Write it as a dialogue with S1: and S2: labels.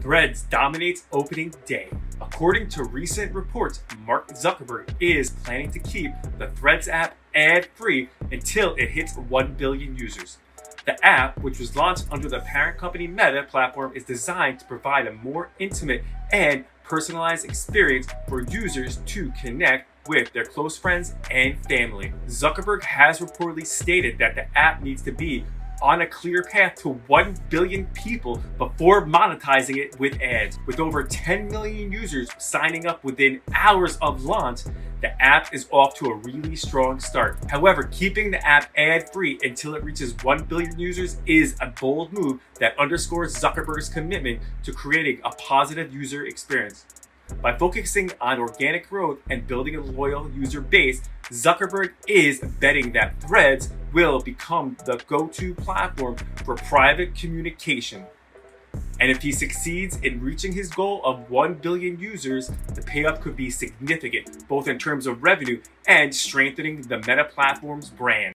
S1: Threads dominates opening day. According to recent reports, Mark Zuckerberg is planning to keep the Threads app ad-free until it hits 1 billion users. The app, which was launched under the parent company Meta platform, is designed to provide a more intimate and personalized experience for users to connect with their close friends and family. Zuckerberg has reportedly stated that the app needs to be on a clear path to 1 billion people before monetizing it with ads. With over 10 million users signing up within hours of launch, the app is off to a really strong start. However, keeping the app ad-free until it reaches 1 billion users is a bold move that underscores Zuckerberg's commitment to creating a positive user experience. By focusing on organic growth and building a loyal user base, Zuckerberg is betting that Threads will become the go-to platform for private communication. And if he succeeds in reaching his goal of 1 billion users, the payoff could be significant, both in terms of revenue and strengthening the Meta platform's brand.